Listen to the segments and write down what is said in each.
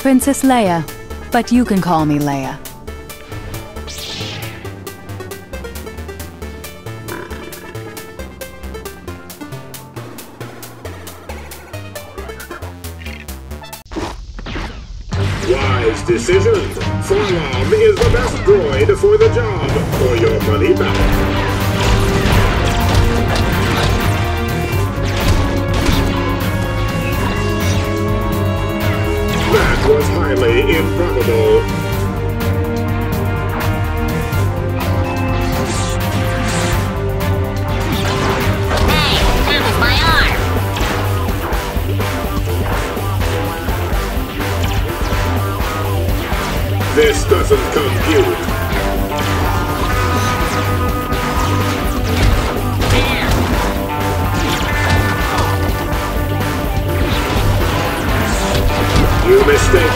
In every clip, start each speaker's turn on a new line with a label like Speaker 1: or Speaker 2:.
Speaker 1: Princess Leia, but you can call me Leia.
Speaker 2: Wise decision. 4-LOM is the best droid for the job. For your money back. Was highly improbable.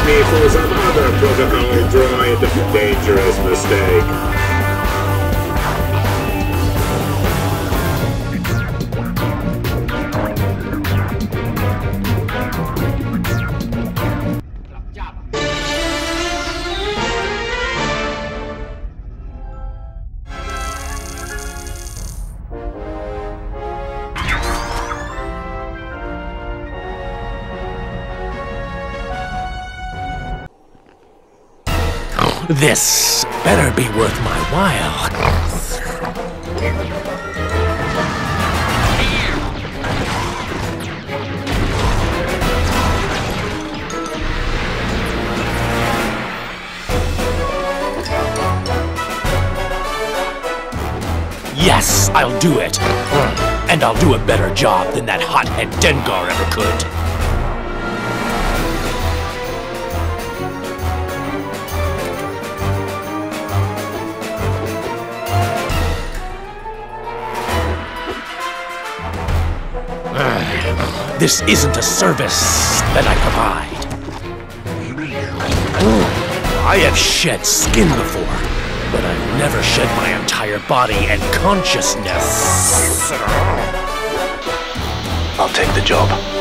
Speaker 2: Me for some other protocol droid. Dangerous mistake.
Speaker 3: This better be worth my while. Yes, I'll do it. And I'll do a better job than that hothead Dengar ever could. This isn't a service that I provide. I have shed skin before, but I've never shed my entire body and consciousness. I'll take the job.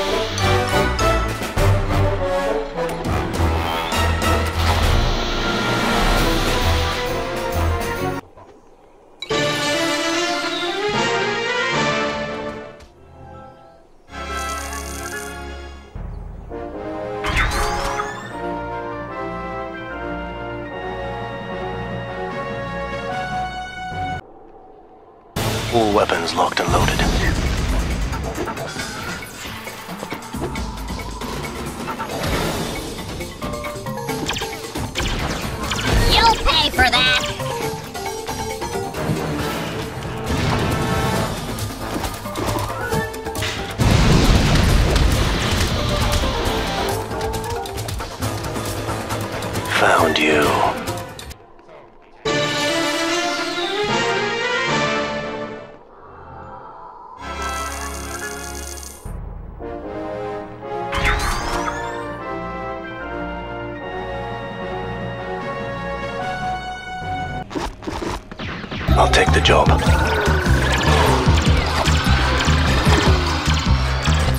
Speaker 3: Weapons locked and loaded. I'll take the job.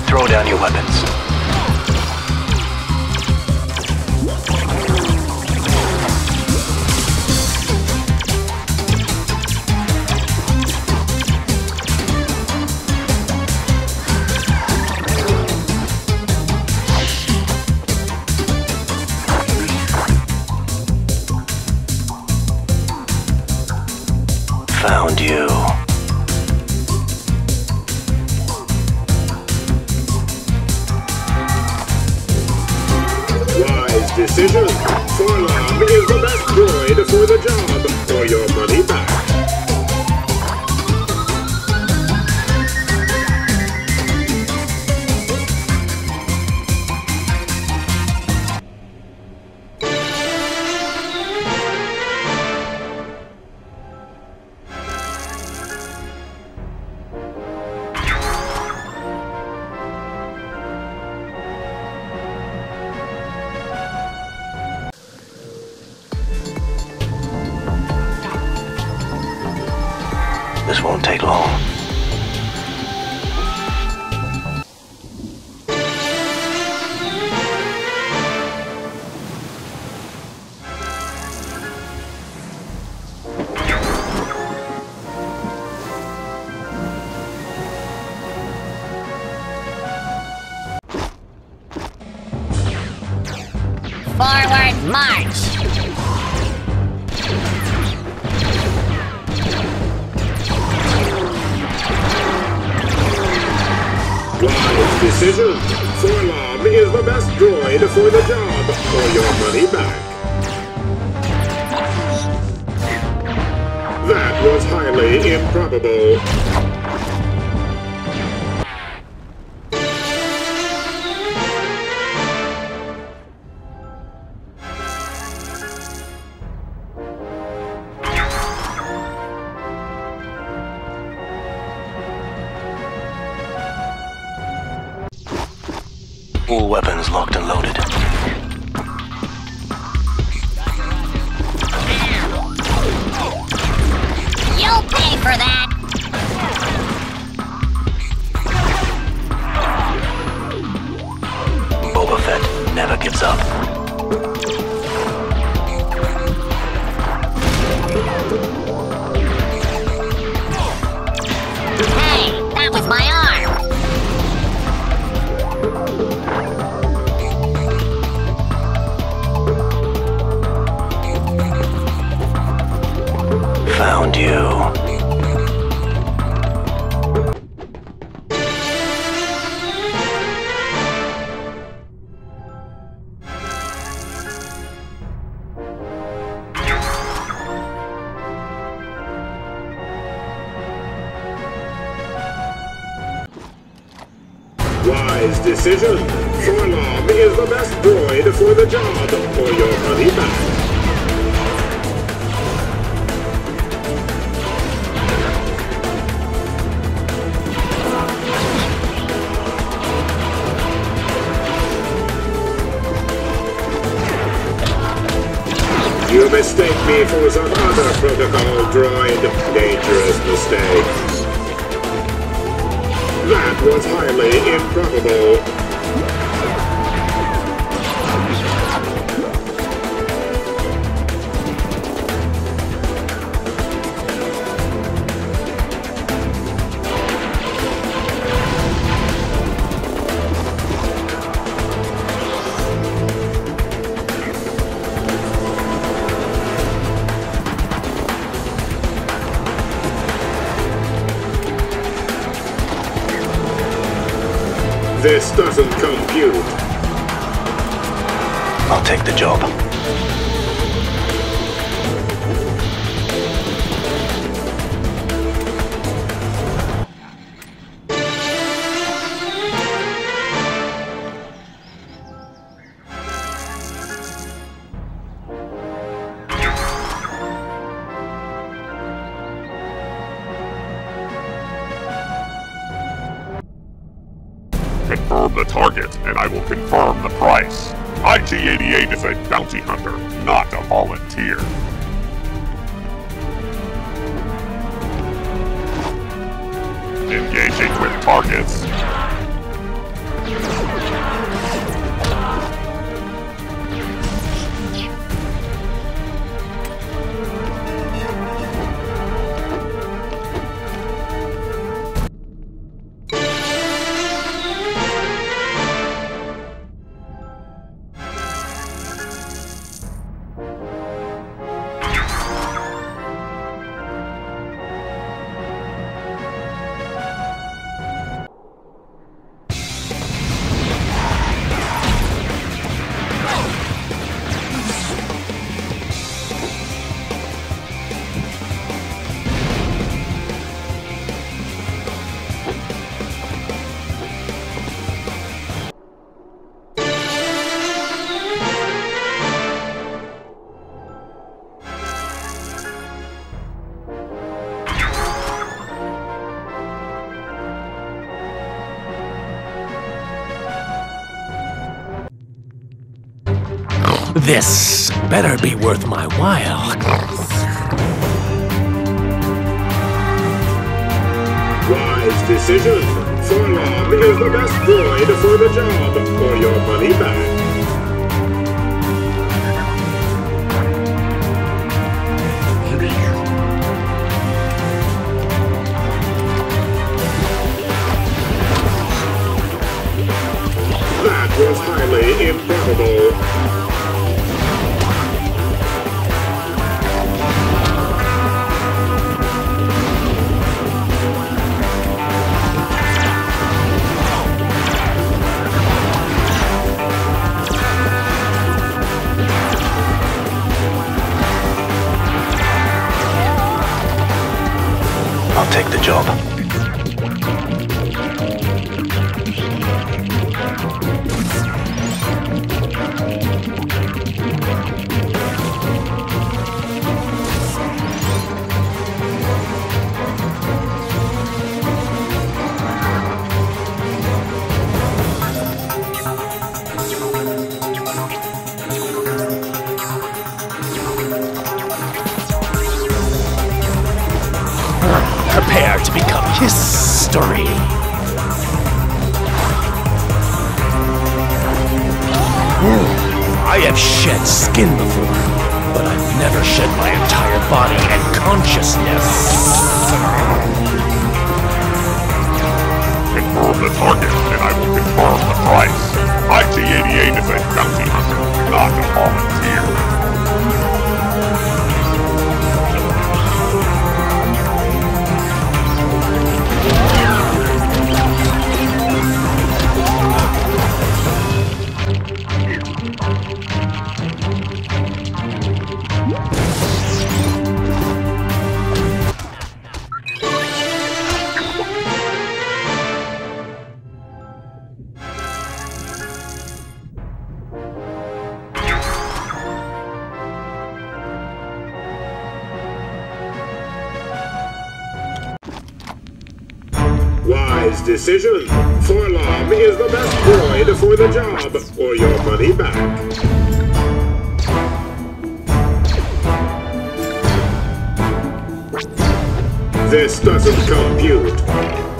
Speaker 3: Throw down your weapons. This won't take long.
Speaker 2: Decision. Is the best droid for the job, or your money back. That was highly improbable.
Speaker 4: All weapons locked and loaded.
Speaker 5: You'll pay for that!
Speaker 4: Boba Fett never gives up.
Speaker 2: Decision. 4-LOM uh, is the best droid for the job, for your money back. You mistake me for some other protocol droid. Dangerous mistake. Was highly improbable. This doesn't compute.
Speaker 4: I'll take the job.
Speaker 6: Confirm the target, and I will confirm the price. IG-88 is a bounty hunter, not a volunteer. Engaging with targets.
Speaker 3: This better be worth my while.
Speaker 2: Wise decision. 4-LOM is the best droid for the job, or your money back. That was highly improbable.
Speaker 4: I'll take the job.
Speaker 3: To become history. I have shed skin before, but I've never shed my entire body and consciousness.
Speaker 6: Confirm the target, and I will confirm the price.
Speaker 2: Decision. 4-LOM is the best droid for the job, or your money back. This doesn't compute.